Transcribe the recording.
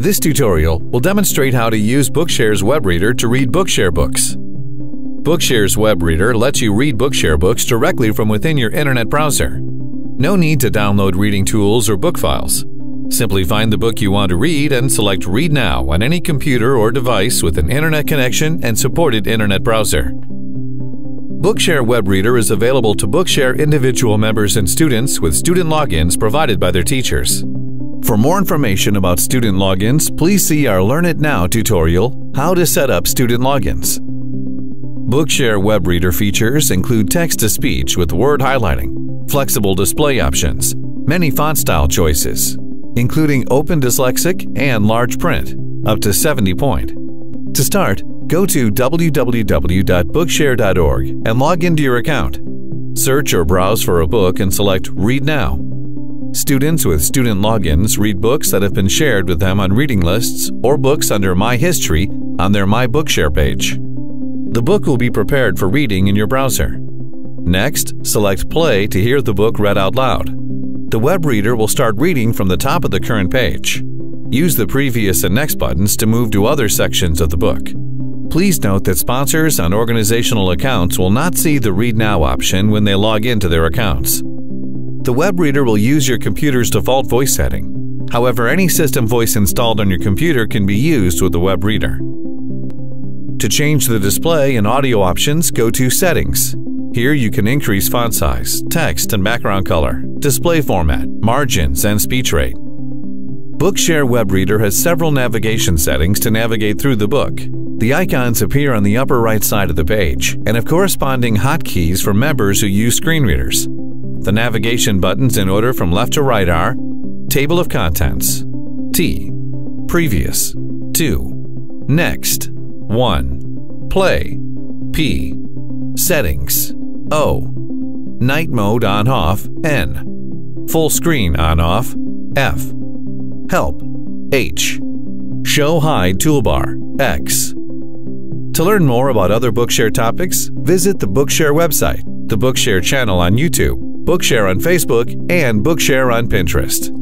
This tutorial will demonstrate how to use Bookshare's web reader to read Bookshare books. Bookshare's web reader lets you read Bookshare books directly from within your internet browser. No need to download reading tools or book files. Simply find the book you want to read and select Read Now on any computer or device with an internet connection and supported internet browser. Bookshare Web Reader is available to Bookshare individual members and students with student logins provided by their teachers. For more information about student logins, please see our Learn It Now tutorial, How to Set Up Student Logins. Bookshare web reader features include text-to-speech with word highlighting, flexible display options, many font style choices, including Open Dyslexic and large print, up to 70 point. To start, go to www.bookshare.org and log into your account. Search or browse for a book and select Read Now. Students with student logins read books that have been shared with them on reading lists or books under My History on their My Bookshare page. The book will be prepared for reading in your browser. Next, select Play to hear the book read out loud. The web reader will start reading from the top of the current page. Use the Previous and Next buttons to move to other sections of the book. Please note that sponsors on organizational accounts will not see the Read Now option when they log into their accounts. The web reader will use your computer's default voice setting. However, any system voice installed on your computer can be used with the web reader. To change the display and audio options, go to Settings. Here you can increase font size, text and background color, display format, margins, and speech rate. Bookshare Web Reader has several navigation settings to navigate through the book. The icons appear on the upper right side of the page and have corresponding hotkeys for members who use screen readers. The navigation buttons in order from left to right are Table of Contents T Previous 2 Next 1 Play P Settings O Night Mode On Off N Full Screen On Off F Help H Show Hide Toolbar X. To learn more about other Bookshare topics, visit the Bookshare website, the Bookshare channel on YouTube, Bookshare on Facebook, and Bookshare on Pinterest.